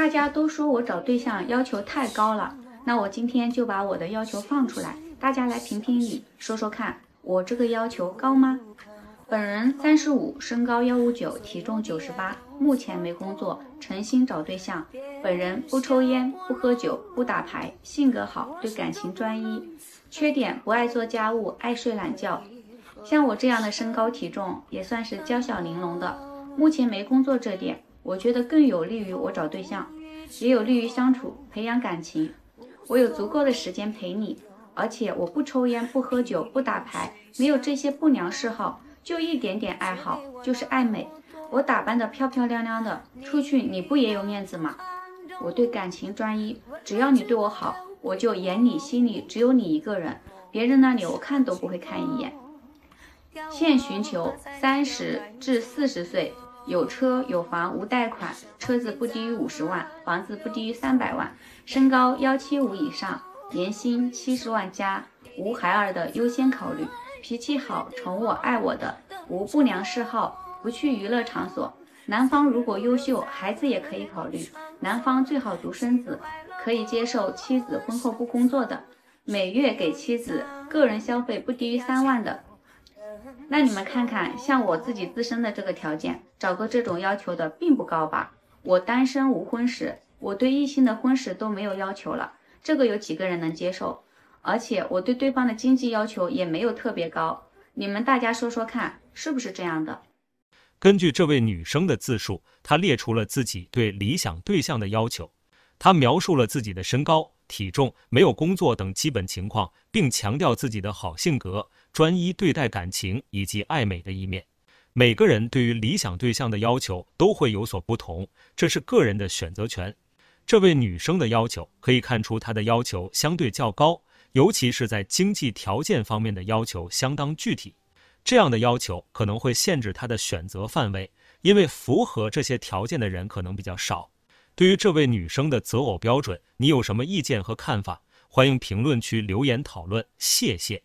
大家都说我找对象要求太高了，那我今天就把我的要求放出来，大家来评评理，说说看我这个要求高吗？本人三十五，身高幺五九，体重九十八，目前没工作，诚心找对象。本人不抽烟，不喝酒，不打牌，性格好，对感情专一。缺点不爱做家务，爱睡懒觉。像我这样的身高体重，也算是娇小玲珑的。目前没工作这点，我觉得更有利于我找对象，也有利于相处培养感情。我有足够的时间陪你，而且我不抽烟，不喝酒，不打牌，没有这些不良嗜好。就一点点爱好，就是爱美。我打扮的漂漂亮亮的，出去你不也有面子吗？我对感情专一，只要你对我好，我就眼里心里只有你一个人，别人那里我看都不会看一眼。现寻求三十至四十岁，有车有房无贷款，车子不低于五十万，房子不低于三百万，身高幺七五以上，年薪七十万加，无孩儿的优先考虑。脾气好，宠我爱我的，无不良嗜好，不去娱乐场所。男方如果优秀，孩子也可以考虑。男方最好独生子，可以接受妻子婚后不工作的，每月给妻子个人消费不低于三万的。那你们看看，像我自己自身的这个条件，找个这种要求的并不高吧？我单身无婚史，我对异性的婚史都没有要求了，这个有几个人能接受？而且我对对方的经济要求也没有特别高，你们大家说说看，是不是这样的？根据这位女生的自述，她列出了自己对理想对象的要求。她描述了自己的身高、体重、没有工作等基本情况，并强调自己的好性格、专一对待感情以及爱美的一面。每个人对于理想对象的要求都会有所不同，这是个人的选择权。这位女生的要求可以看出，她的要求相对较高。尤其是在经济条件方面的要求相当具体，这样的要求可能会限制她的选择范围，因为符合这些条件的人可能比较少。对于这位女生的择偶标准，你有什么意见和看法？欢迎评论区留言讨论，谢谢。